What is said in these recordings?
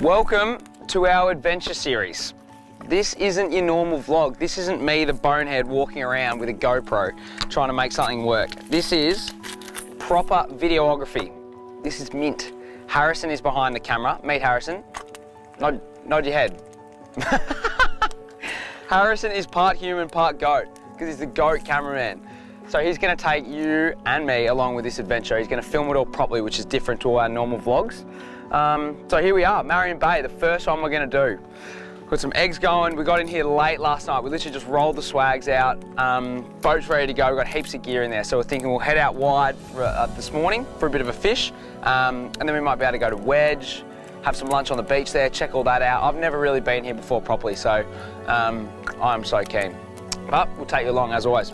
Welcome to our adventure series. This isn't your normal vlog. This isn't me, the bonehead, walking around with a GoPro trying to make something work. This is proper videography. This is mint. Harrison is behind the camera. Meet Harrison. Nod, nod your head. Harrison is part human, part goat, because he's the goat cameraman. So he's gonna take you and me along with this adventure. He's gonna film it all properly, which is different to all our normal vlogs. Um, so here we are, Marion Bay, the first one we're gonna do. Got some eggs going. We got in here late last night. We literally just rolled the swags out. Um, boat's ready to go. We've got heaps of gear in there. So we're thinking we'll head out wide for, uh, this morning for a bit of a fish. Um, and then we might be able to go to Wedge, have some lunch on the beach there, check all that out. I've never really been here before properly, so um, I'm so keen. But we'll take you along as always.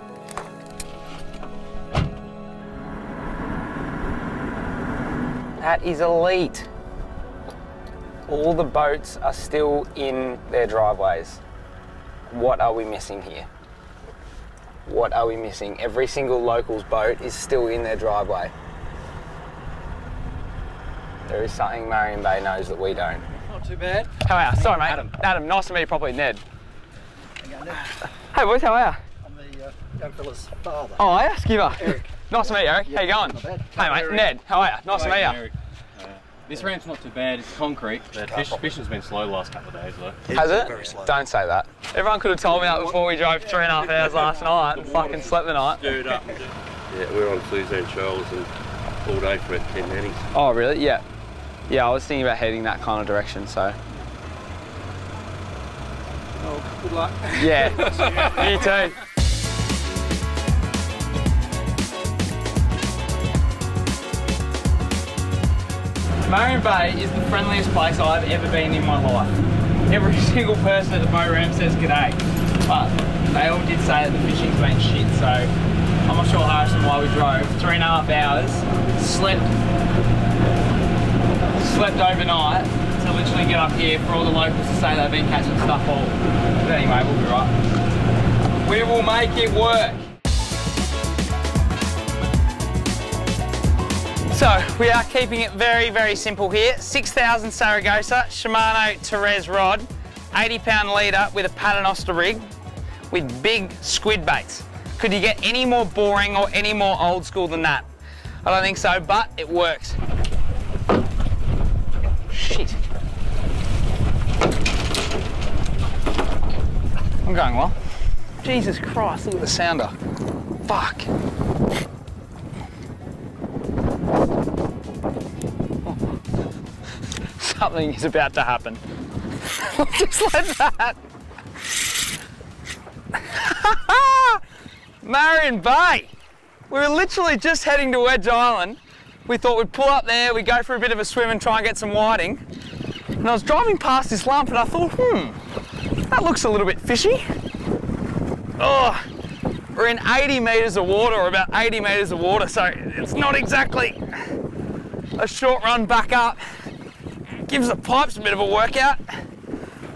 That is elite. All the boats are still in their driveways. What are we missing here? What are we missing? Every single local's boat is still in their driveway. There is something Marion Bay knows that we don't. Not too bad. How are you? Sorry, mate. Adam. Adam, nice to meet you properly, Ned. How you? Hey, boys, how are you? I'm the uh, young fella's father. Oh, are you? Skipper. Eric. Nice to meet you, Eric. Yeah, how you going? not bad. Hey, mate. Eric. Ned, how are you? Nice to meet you. Eric. This ramp's not too bad. It's concrete. But fish, fishing's been slow the last couple of days though. Has it? Very slow. Don't say that. Everyone could have told me that before we drove three and a half hours last night and fucking slept the night. Stirred up. Yeah, we're on Suzanne Charles and all day for about 10 nannies. Oh, really? Yeah. Yeah, I was thinking about heading that kind of direction, so. Oh, good luck. Yeah. you too. Marion Bay is the friendliest place I've ever been in my life. Every single person at the ramp says g'day, but they all did say that the fishing's been shit, so I'm not sure Harrison why we drove. Three and a half hours, slept, slept overnight to literally get up here for all the locals to say they've been catching stuff all. But anyway, we'll be right. We will make it work. So we are keeping it very, very simple here. 6,000 Saragosa, Shimano Terez rod, 80 pound leader with a paternoster rig with big squid baits. Could you get any more boring or any more old school than that? I don't think so, but it works. Shit. I'm going well. Jesus Christ, look at the sounder. Fuck. Something is about to happen. Just like that. Marion Bay. We were literally just heading to Wedge Island. We thought we'd pull up there, we'd go for a bit of a swim and try and get some whiting. And I was driving past this lump and I thought, hmm, that looks a little bit fishy. Oh, we're in 80 metres of water, or about 80 metres of water, so it's not exactly a short run back up. Gives the pipes a bit of a workout,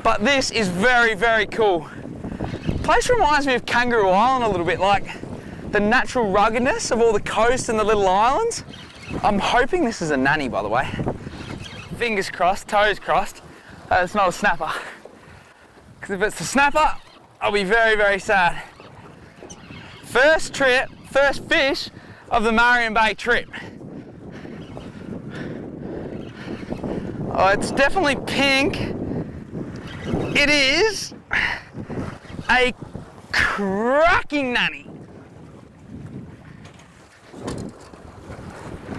but this is very, very cool. Place reminds me of Kangaroo Island a little bit, like the natural ruggedness of all the coast and the little islands. I'm hoping this is a nanny, by the way. Fingers crossed, toes crossed, that it's not a snapper. Because if it's a snapper, I'll be very, very sad. First trip, first fish of the Marion Bay trip. Oh, it's definitely pink. It is a cracking nanny.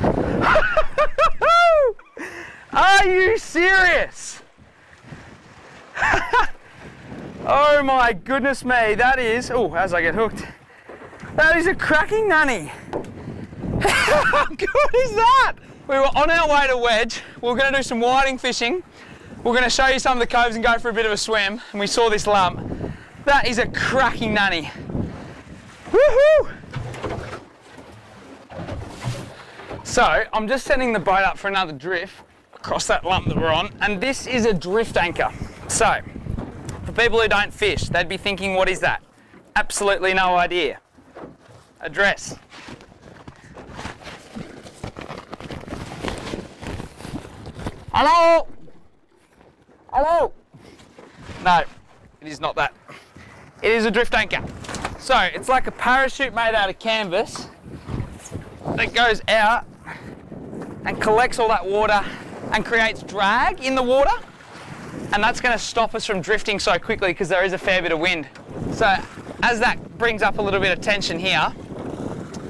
Are you serious? oh my goodness me, that is, oh, as I get hooked, that is a cracking nanny. How good is that? We were on our way to Wedge. We were going to do some whiting fishing. We're going to show you some of the coves and go for a bit of a swim. And we saw this lump. That is a cracking nanny. Woohoo! So I'm just setting the boat up for another drift across that lump that we're on. And this is a drift anchor. So for people who don't fish, they'd be thinking, what is that? Absolutely no idea. Address. Hello? Hello. No, it is not that. It is a drift anchor. So it's like a parachute made out of canvas that goes out and collects all that water and creates drag in the water. And that's going to stop us from drifting so quickly because there is a fair bit of wind. So as that brings up a little bit of tension here,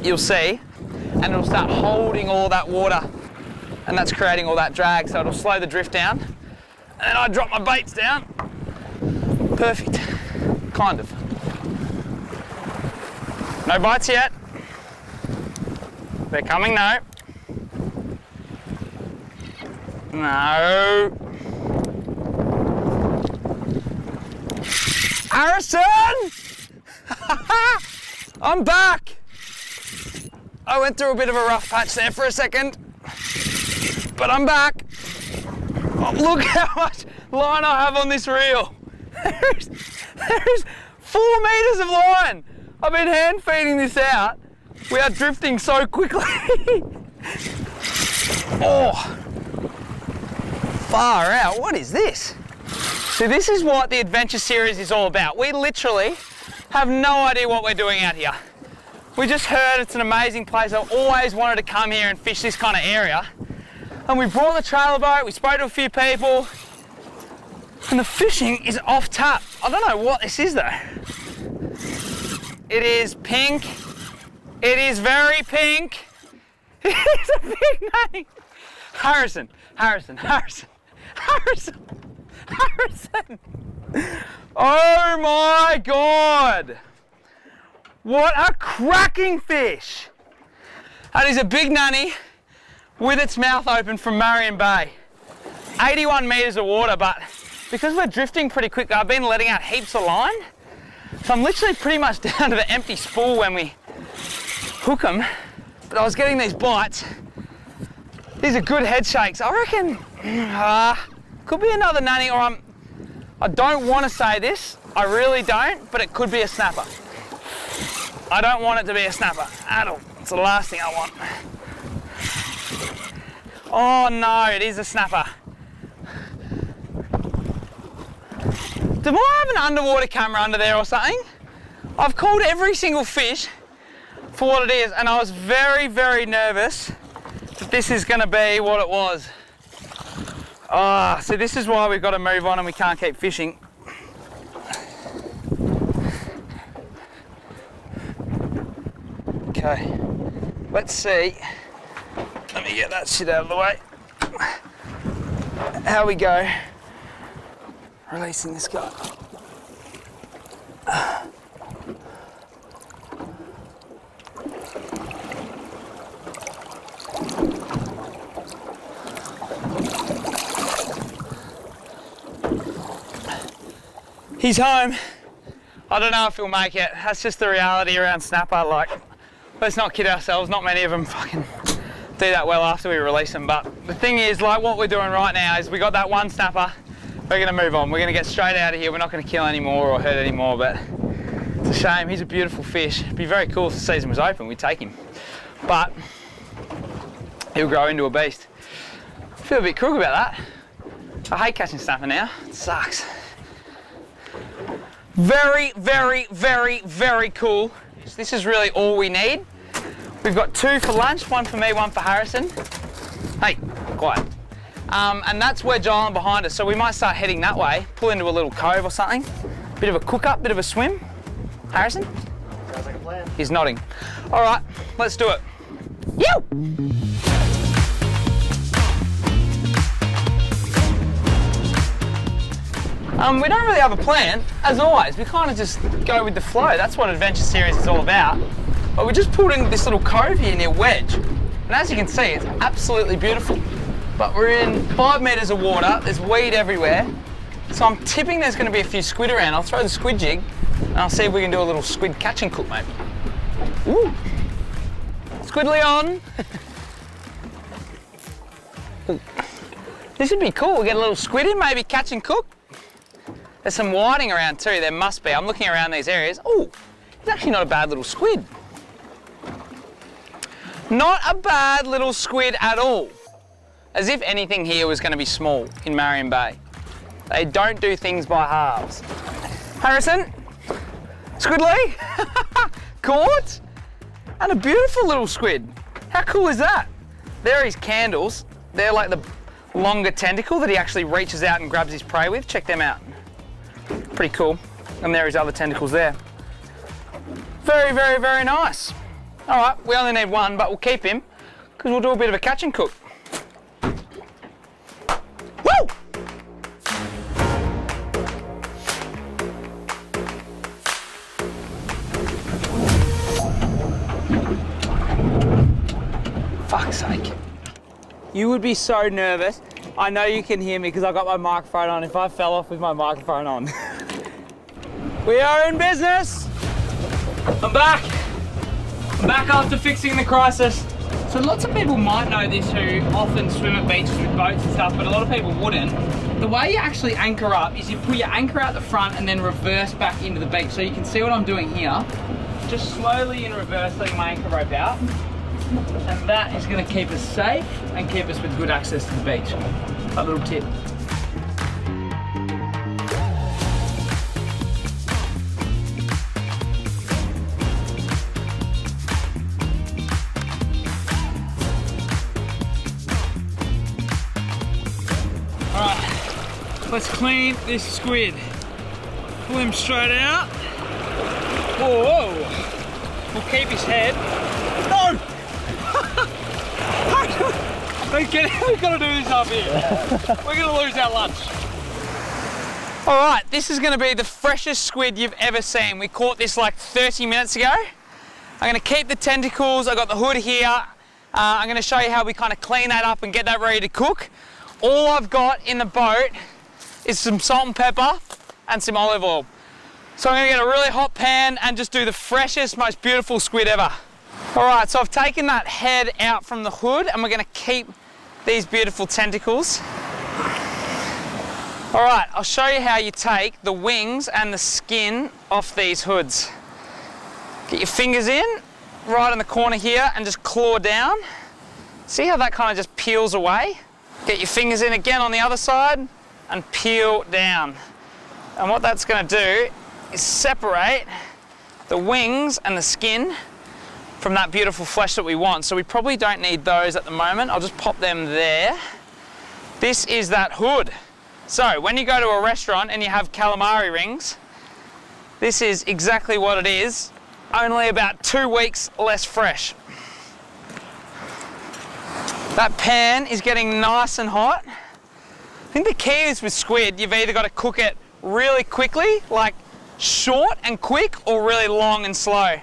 you'll see, and it'll start holding all that water and that's creating all that drag. So it'll slow the drift down. And I drop my baits down. Perfect, kind of. No bites yet. They're coming now. No. Harrison! I'm back! I went through a bit of a rough patch there for a second, but I'm back. Oh, look how much line I have on this reel. There's, there's four meters of line. I've been hand feeding this out. We are drifting so quickly. oh, far out. What is this? See, this is what the adventure series is all about. We literally have no idea what we're doing out here. We just heard it's an amazing place. I've always wanted to come here and fish this kind of area. And we brought the trailer boat, we spoke to a few people, and the fishing is off tap. I don't know what this is though. It is pink. It is very pink. It is a big name. Harrison, Harrison, Harrison, Harrison, Harrison. Oh my God. What a cracking fish. That is a big nanny with its mouth open from Marion Bay. 81 metres of water, but because we're drifting pretty quick, I've been letting out heaps of line. So I'm literally pretty much down to the empty spool when we hook them. But I was getting these bites. These are good head shakes. I reckon, uh, could be another nanny or I'm, I don't want to say this. I really don't, but it could be a snapper. I don't want it to be a snapper at all. It's the last thing I want. Oh no, it is a snapper. Do I have an underwater camera under there or something? I've called every single fish for what it is and I was very, very nervous that this is gonna be what it was. Ah, oh, so this is why we've got to move on and we can't keep fishing. Okay, let's see. Let me get that shit out of the way. How we go. Releasing this guy. He's home. I don't know if he'll make it. That's just the reality around snapper. Like, let's not kid ourselves. Not many of them fucking do that well after we release them. But the thing is, like what we're doing right now is we got that one snapper. We're gonna move on. We're gonna get straight out of here. We're not gonna kill anymore or hurt anymore, but it's a shame. He's a beautiful fish. It'd be very cool if the season was open. We'd take him. But he'll grow into a beast. I feel a bit crook about that. I hate catching snapper now. It sucks. Very, very, very, very cool. This is really all we need. We've got two for lunch, one for me, one for Harrison. Hey, quiet. Um, and that's Wedge Island behind us, so we might start heading that way, pull into a little cove or something. Bit of a cook up, bit of a swim. Harrison? Sounds like a plan. He's nodding. All right, let's do it. You! Um, we don't really have a plan, as always. We kind of just go with the flow. That's what Adventure Series is all about. But we just pulled into this little cove here near Wedge. And as you can see, it's absolutely beautiful. But we're in five meters of water. There's weed everywhere. So I'm tipping there's going to be a few squid around. I'll throw the squid jig and I'll see if we can do a little squid catch and cook, maybe. Ooh. Squid Leon. this would be cool. We get a little squid in, maybe catch and cook. There's some whiting around too, there must be. I'm looking around these areas. Oh, it's actually not a bad little squid. Not a bad little squid at all. As if anything here was going to be small in Marion Bay. They don't do things by halves. Harrison, Squidly, caught, and a beautiful little squid. How cool is that? There are his candles. They're like the longer tentacle that he actually reaches out and grabs his prey with. Check them out. Pretty cool. And there his other tentacles there. Very, very, very nice. All right, we only need one, but we'll keep him because we'll do a bit of a catch and cook. Woo! Fuck's sake. You would be so nervous. I know you can hear me because I've got my microphone on. If I fell off with my microphone on. we are in business. I'm back. Back after fixing the crisis. So lots of people might know this who often swim at beaches with boats and stuff, but a lot of people wouldn't. The way you actually anchor up is you put your anchor out the front and then reverse back into the beach. So you can see what I'm doing here. Just slowly in reverse letting my anchor rope out. And that is gonna keep us safe and keep us with good access to the beach. A little tip. Let's clean this squid. Pull him straight out. Whoa, whoa. We'll keep his head. No! We've got to do this up here. We're going to lose our lunch. All right, this is going to be the freshest squid you've ever seen. We caught this like 30 minutes ago. I'm going to keep the tentacles. I got the hood here. Uh, I'm going to show you how we kind of clean that up and get that ready to cook. All I've got in the boat is some salt and pepper and some olive oil. So I'm to get a really hot pan and just do the freshest, most beautiful squid ever. All right, so I've taken that head out from the hood and we're gonna keep these beautiful tentacles. All right, I'll show you how you take the wings and the skin off these hoods. Get your fingers in, right in the corner here, and just claw down. See how that kind of just peels away? Get your fingers in again on the other side and peel down. And what that's gonna do is separate the wings and the skin from that beautiful flesh that we want. So we probably don't need those at the moment. I'll just pop them there. This is that hood. So when you go to a restaurant and you have calamari rings, this is exactly what it is, only about two weeks less fresh. That pan is getting nice and hot. I think the key is with squid, you've either got to cook it really quickly, like short and quick, or really long and slow.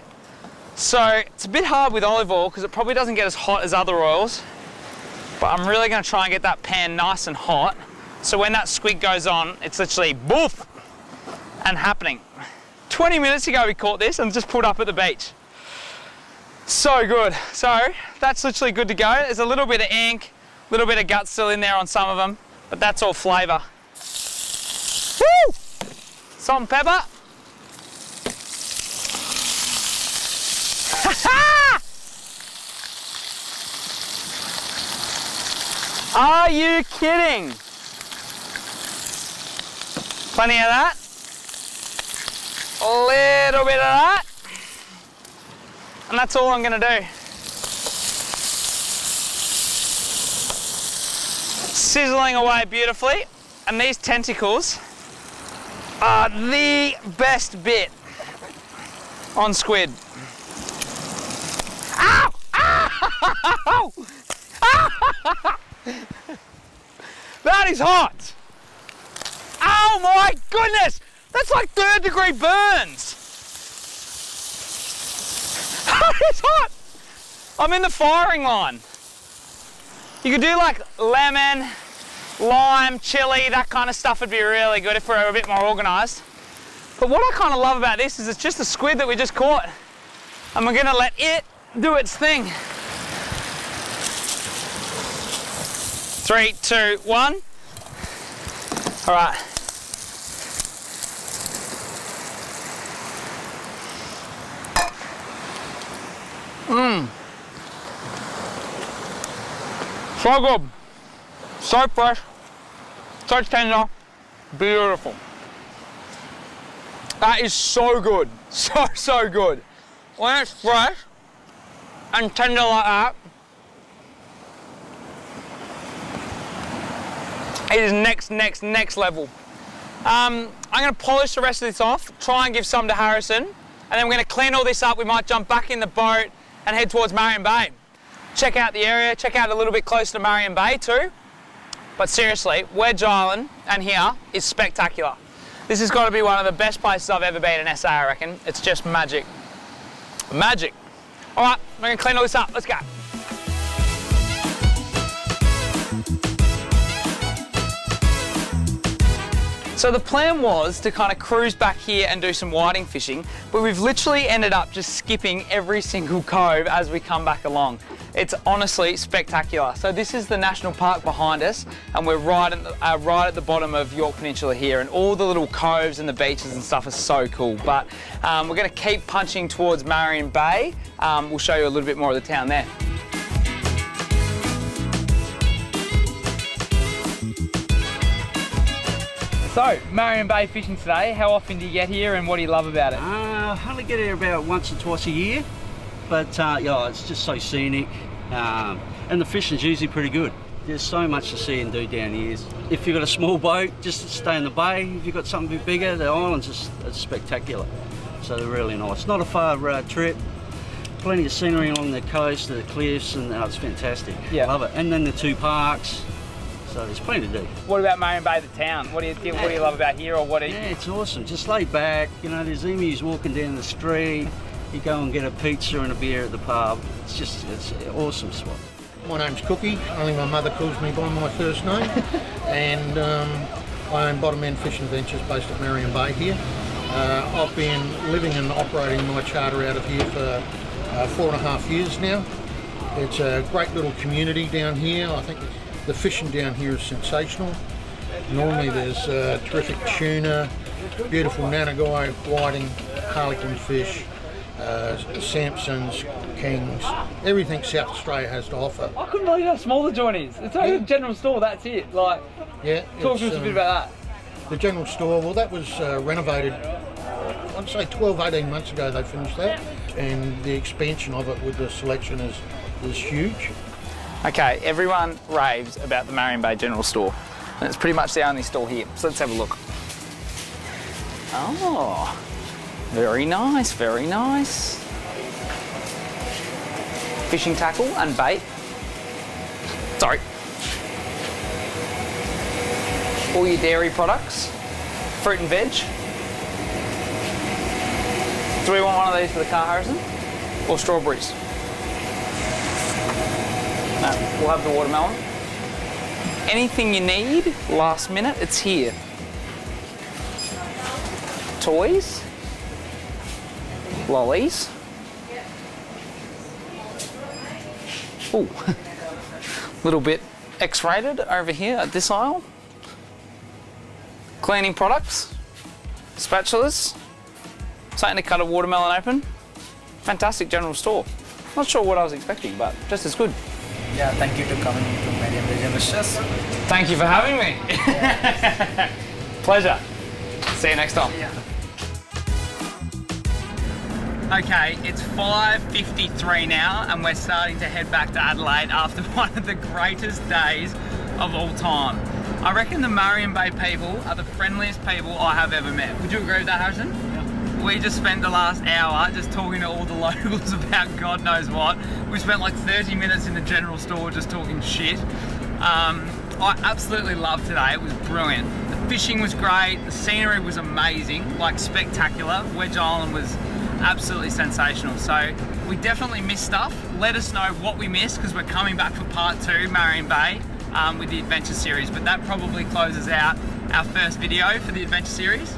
So it's a bit hard with olive oil because it probably doesn't get as hot as other oils. But I'm really going to try and get that pan nice and hot. So when that squid goes on, it's literally boof and happening. 20 minutes ago we caught this and just pulled up at the beach. So good. So that's literally good to go. There's a little bit of ink, a little bit of gut still in there on some of them, but that's all flavour. Woo! Salt and pepper. Are you kidding? Plenty of that. A little bit of that. And that's all I'm gonna do. Sizzling away beautifully. And these tentacles are the best bit on squid. Ow! Ow! that is hot! Oh my goodness! That's like third degree burns! Is hot! I'm in the firing line. You could do like lemon, lime, chili, that kind of stuff would be really good if we were a bit more organised. But what I kind of love about this is it's just a squid that we just caught. And we're gonna let it do its thing. Three, two, one. All right. Mmm. So good. So fresh. So tender. Beautiful. That is so good. So, so good. When it's fresh and tender like that, it is next, next, next level. Um, I'm going to polish the rest of this off, try and give some to Harrison, and then we're going to clean all this up. We might jump back in the boat and head towards Marion Bay. Check out the area, check out a little bit closer to Marion Bay too. But seriously, Wedge Island and here is spectacular. This has got to be one of the best places I've ever been in SA, I reckon. It's just magic. Magic. All right, we're gonna clean all this up. Let's go. So the plan was to kind of cruise back here and do some whiting fishing, but we've literally ended up just skipping every single cove as we come back along. It's honestly spectacular. So this is the national park behind us, and we're right at the, uh, right at the bottom of Yorke Peninsula here, and all the little coves and the beaches and stuff are so cool. But um, we're going to keep punching towards Marion Bay. Um, we'll show you a little bit more of the town there. So, Marion Bay fishing today. How often do you get here and what do you love about it? Uh, I only get here about once or twice a year, but uh, yeah, it's just so scenic, um, and the fishing's usually pretty good. There's so much to see and do down here. If you've got a small boat, just stay in the bay. If you've got something a bit bigger, the islands are, are spectacular. So they're really nice. Not a far uh, trip. Plenty of scenery along the coast, the cliffs, and uh, it's fantastic. Yeah. Love it. And then the two parks. So there's plenty to do. What about Marion Bay, the town? What do you what do you love about here, or what? Do you, Yeah, it's awesome. Just laid back. You know, there's emus walking down the street. You go and get a pizza and a beer at the pub. It's just, it's an awesome spot. My name's Cookie, only my mother calls me by my first name. and um, I own Bottom End Fishing Ventures based at Marion Bay here. Uh, I've been living and operating my charter out of here for uh, four and a half years now. It's a great little community down here. I think the fishing down here is sensational. Normally there's uh, terrific tuna, beautiful nannygai, whiting, harlequin fish, uh, Samsons, Kings, everything South Australia has to offer. I couldn't believe how small the joint is. It's only a general store. That's it. Like, Yeah, talk to us a um, bit about that. The general store, well, that was uh, renovated, I'd say 12, 18 months ago they finished that, and the expansion of it with the selection is, is huge. Okay, everyone raves about the Marion Bay General Store. And it's pretty much the only store here. So let's have a look. Oh, very nice, very nice. Fishing tackle and bait. Sorry. All your dairy products, fruit and veg. Do we want one of these for the car, Harrison? Or strawberries? No, we'll have the watermelon. Anything you need, last minute, it's here. Toys, lollies. Ooh, little bit X-rated over here at this aisle. Cleaning products, spatulas, something to cut a watermelon open. Fantastic general store. Not sure what I was expecting, but just as good. Yeah, thank you for coming to Bay Wishes. Thank you for having me. Pleasure. See you next time. Okay, it's 5.53 now and we're starting to head back to Adelaide after one of the greatest days of all time. I reckon the Marion Bay people are the friendliest people I have ever met. Would you agree with that, Harrison? We just spent the last hour just talking to all the locals about God knows what. We spent like 30 minutes in the general store just talking shit. Um, I absolutely loved today. It was brilliant. The fishing was great. The scenery was amazing, like spectacular. Wedge Island was absolutely sensational. So we definitely missed stuff. Let us know what we missed because we're coming back for part two, Marion Bay, um, with the adventure series. But that probably closes out our first video for the adventure series.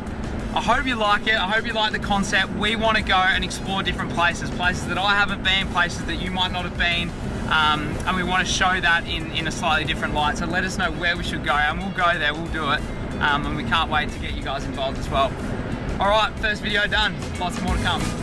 I hope you like it. I hope you like the concept. We want to go and explore different places, places that I haven't been, places that you might not have been, um, and we want to show that in, in a slightly different light. So let us know where we should go, and we'll go there, we'll do it, um, and we can't wait to get you guys involved as well. All right, first video done. Lots more to come.